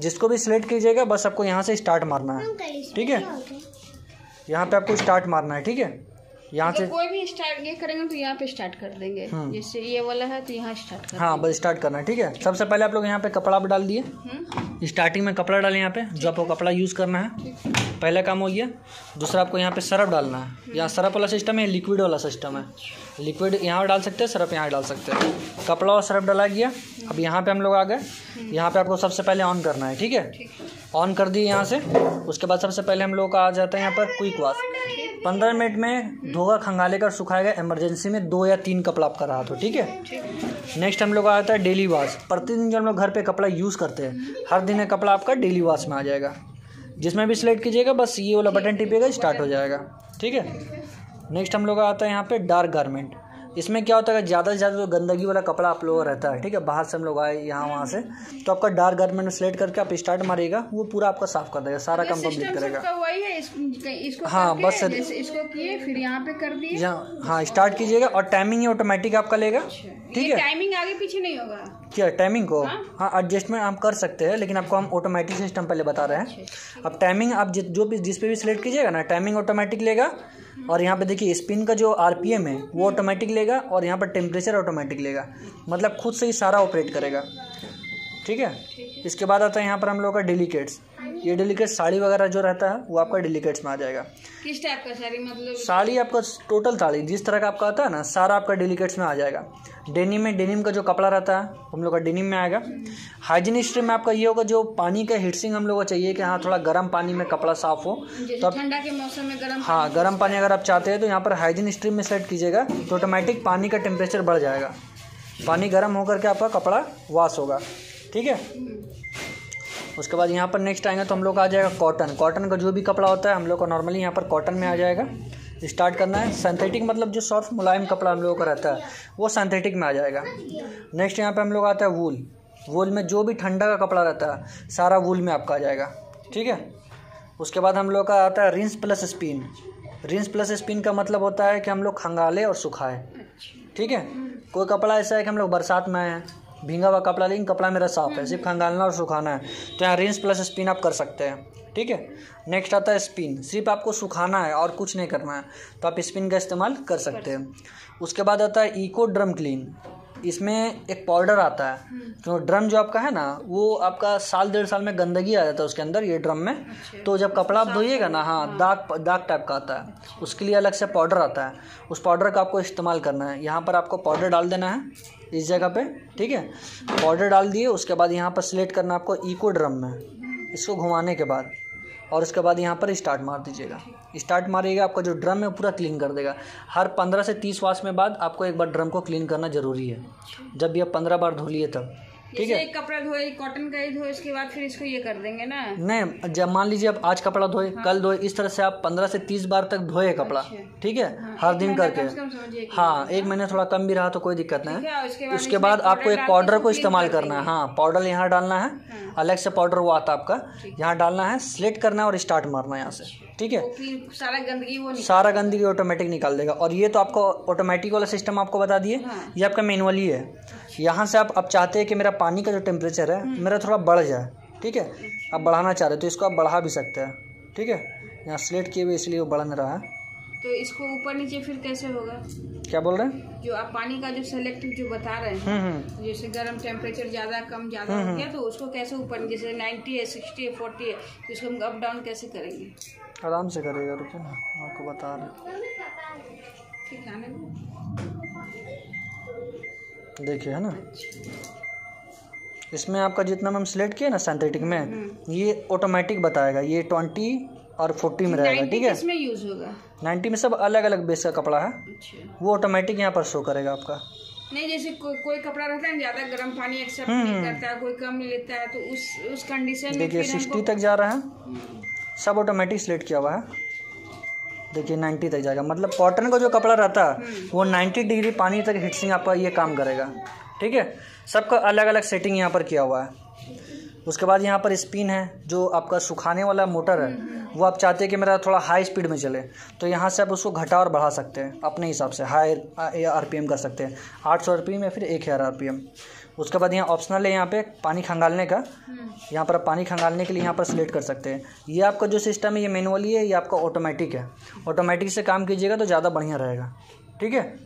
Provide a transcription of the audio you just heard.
जिसको भी सिलेक्ट कीजिएगा बस आपको यहाँ से स्टार्ट मारना है। ठीक है? यहाँ पे आपको स्टार्ट मारना है ठीक है? यहाँ से कोई भी स्टार्ट ये करेंगे तो यहाँ पे स्टार्ट कर देंगे। हम्म। जैसे ये वाला है तो यहाँ स्टार्ट कर हाँ बस स्टार्ट करना है ठीक है? सबसे पहले आप लोग यहाँ पे कपड़ा भी डाल दिए। हम्म, स्टार्टिंग में कपड़ा डालें यहाँ पे जो आपको कपड़ा यूज़ करना है। पहला काम हो गया दूसरा आपको यहाँ पे सरफ डालना है। यहाँ सरफ वाला सिस्टम है लिक्विड वाला सिस्टम है। लिक्विड यहाँ डाल सकते हैं सरफ यहाँ डाल सकते हैं। कपड़ा और सरफ डाला गया। अब यहाँ पे हम लोग आ गए। यहाँ पे आपको सबसे पहले ऑन करना है ठीक है? ऑन कर दिए यहाँ से। उसके बाद सबसे पहले हम लोग का आ जाता है यहाँ पर क्विक वॉश पंद्रह मिनट में धोगा खंगालेगा सुखाएगा इमरजेंसी में दो या तीन कपड़ा आपका रहा तो ठीक है? नेक्स्ट हम लोग आ जाता है डेली वॉश प्रतिदिन जो हम लोग घर पे कपड़ा यूज़ करते हैं हर दिन ये कपड़ा आपका डेली वॉश में आ जाएगा। जिसमें भी सिलेक्ट कीजिएगा बस ये वाला बटन टिपेगा स्टार्ट हो जाएगा। ठीक है? नेक्स्ट हम लोग आता है यहाँ पे डार्क गारमेंट इसमें क्या होता है कि ज़्यादा से ज़्यादा जो गंदगी वाला कपड़ा आप लोगों का रहता है ठीक है? बाहर से हम लोग आए यहाँ वहाँ से तो आपका डार्क गारमेंट में सिलेक्ट करके आप स्टार्ट मारेगा वो पूरा आपका साफ़ कर देगा सारा काम कंप्लीट सिस्टम करेगा। है इस, इसको हाँ, बस- इसको किए फिर यहाँ पे कर दिए। यहाँ हाँ स्टार्ट कीजिएगा और टाइमिंग ये ऑटोमेटिक आपका लेगा ठीक है? टाइमिंग आगे पीछे नहीं होगा। क्या टाइमिंग को? हाँ? एडजस्टमेंट हम कर सकते हैं लेकिन आपको हम ऑटोमेटिक सिस्टम पहले बता रहे हैं। अब टाइमिंग आप जो भी जिस पे भी सिलेक्ट कीजिएगा ना टाइमिंग ऑटोमेटिक लेगा और यहाँ पे देखिए स्पिन का जो आरपीएम है वो ऑटोमेटिक लेगा और यहाँ पर टेम्परेचर ऑटोमेटिक लेगा। मतलब खुद से ही सारा ऑपरेट करेगा। ठीक है? इसके बाद आता है यहाँ पर हम लोग का डेलीकेट्स ये डेलीकेट साड़ी वगैरह जो रहता है वो आपका डेलीकेट्स में आ जाएगा। किस टाइप का साड़ी? मतलब साड़ी आपका टोटल साड़ी जिस तरह का आपका आता है ना सारा आपका डेलीकेट्स में आ जाएगा। डेनिम में डेनिम का जो कपड़ा रहता है हम लोग का डेनिम में आएगा। हाइजीन स्ट्रीम में आपका ये होगा जो पानी का हीटसिंग हम लोग को चाहिए कि हाँ थोड़ा गर्म पानी में कपड़ा साफ़ हो जैसे ठंडा के मौसम में गर्म हाँ गर्म पानी अगर आप चाहते हैं तो यहाँ पर हाइजीन स्ट्रीम में सेट कीजिएगा तो ऑटोमेटिक पानी का टेम्परेचर बढ़ जाएगा। पानी गर्म होकर के आपका कपड़ा वॉश होगा। ठीक है? उसके बाद यहाँ पर नेक्स्ट आएँगे तो हम लोग का आ जाएगा कॉटन कॉटन का जो भी कपड़ा होता है, हम लोग का नॉर्मली यहाँ पर कॉटन में आ जाएगा. स्टार्ट करना है. सिंथेटिक मतलब जो सॉफ्ट मुलायम कपड़ा हम लोगों का रहता है, वो सिंथेटिक में आ जाएगा. नेक्स्ट यहाँ पर हम लोग आता है वूल वूल में जो भी ठंडा का कपड़ा रहता है, सारा वूल में आपका आ जाएगा. ठीक है? उसके बाद हम लोग का आता है rinse plus spin rinse plus spin का मतलब होता है कि हम लोग खंगाले और सुखाए. ठीक है? कोई कपड़ा ऐसा है कि हम लोग बरसात में आए हैं? भींगा हुआ कपड़ा लेकिन कपड़ा मेरा साफ़ है सिर्फ़ खंगालना और सुखाना है। तो यहाँ रिंस प्लस स्पिन आप कर सकते हैं ठीक है? नेक्स्ट आता है स्पिन सिर्फ़ आपको सुखाना है और कुछ नहीं करना है तो आप स्पिन का इस्तेमाल कर सकते हैं। उसके बाद आता है इको ड्रम क्लीन इसमें एक पाउडर आता है। तो ड्रम जो आपका है ना वो आपका साल डेढ़ साल में गंदगी आ जाता है उसके अंदर ये ड्रम में। तो जब कपड़ा आप धोइएगा ना हाँ दाग दाग टाइप का आता है। उसके लिए अलग से पाउडर आता है। उस पाउडर का आपको इस्तेमाल करना है। यहाँ पर आपको पाउडर डाल देना है इस जगह पे ठीक है? पाउडर डाल दिए उसके बाद यहाँ पर सिलेक्ट करना है आपको इको ड्रम में। इसको घुमाने के बाद। और उसके बाद यहाँ पर स्टार्ट मार दीजिएगा। स्टार्ट मारिएगा आपका जो ड्रम है पूरा क्लीन कर देगा। हर पंद्रह से तीस वाश में बाद आपको एक बार ड्रम को क्लीन करना ज़रूरी है। जब भी आप पंद्रह बार धो लिए तब। ठीक है। एक कपड़ा धोए कॉटन का ही धोए उसके बाद फिर इसको ये कर देंगे ना? नहीं जब मान लीजिए आप आज कपड़ा धोए हाँ। कल धोए इस तरह से आप पंद्रह से तीस बार तक धोए कपड़ा ठीक है? हर दिन करके। कि- हाँ एक महीने थोड़ा कम भी रहा तो कोई दिक्कत नहीं। है, उसके बाद आपको एक पाउडर को इस्तेमाल करना है। हाँ पाउडर यहाँ डालना है। अलग से पाउडर वो आता है आपका यहाँ डालना है सिलेक्ट करना है और स्टार्ट मारना है यहाँ से। ठीक है? सारा गंदगी वो सारा गंदगी ऑटोमेटिक निकाल देगा। और ये तो आपको ऑटोमेटिक वाला सिस्टम आपको बता दिए। हाँ। ये आपका मैनुअली है। यहाँ से आप अब चाहते हैं कि मेरा पानी का जो टेम्परेचर है मेरा थोड़ा बढ़ जाए ठीक है? आप बढ़ाना चाह रहे हो तो इसको आप बढ़ा भी सकते हैं ठीक है? यहाँ सिलेक्ट किए हुए इसलिए वो बढ़ नहीं रहा है। तो इसको ऊपर नीचे फिर कैसे होगा? क्या बोल रहे हैं? जो आप पानी का जो सेलेक्ट जो बता रहे हैं हम्म हम्म। जैसे गर्म टेम्परेचर ज़्यादा कम ज़्यादा हो गया तो उसको कैसे ऊपर जैसे 90 है 60 है 40 है तो इसको हम अप डाउन कैसे करेंगे? आराम से करेगा रुकिए ना आपको बता रहे ठीक है देखिए है ना? इसमें आपका जितना हम सिलेक्ट किया ना सिंथेटिक में ये ऑटोमेटिक बताएगा ये ट्वेंटी और फोर्टी में रहेगा ठीक है? इसमें यूज़ होगा? नाइन्टी में सब अलग अलग बेस का कपड़ा है। अच्छा। वो ऑटोमेटिक यहाँ पर शो करेगा आपका। नहीं जैसे को, कोई कपड़ा रहता है ज़्यादा गर्म पानी एक्सेप्ट नहीं करता है कोई कम लेता है तो उस उस कंडीशन में देखिए सिक्सटी तक जा रहा है। सब ऑटोमेटिक सिलेक्ट किया हुआ है। देखिए नाइन्टी तक जाएगा। मतलब कॉटन का जो कपड़ा रहता है वो नाइन्टी डिग्री पानी तक हिटसिंग आपका ये काम करेगा। ठीक है? सबका अलग अलग सेटिंग यहाँ पर किया हुआ है। उसके बाद यहाँ पर स्पिन है जो आपका सुखाने वाला मोटर है वो आप चाहते हैं कि मेरा थोड़ा हाई स्पीड में चले तो यहाँ से आप उसको घटा और बढ़ा सकते हैं अपने हिसाब से। हाई आर पी एम कर सकते हैं। आठ सौ आर पी एम या फिर एक हज़ार आर पी एम उसके बाद यहाँ ऑप्शनल है यहाँ पे पानी खंगालने का। हम्म। यहाँ पर आप पानी खंगालने के लिए यहाँ पर सिलेक्ट कर सकते हैं। ये आपका जो सिस्टम है ये मैनुअली है ये आपका ऑटोमेटिक है। ऑटोमेटिक से काम कीजिएगा तो ज़्यादा बढ़िया रहेगा। ठीक है?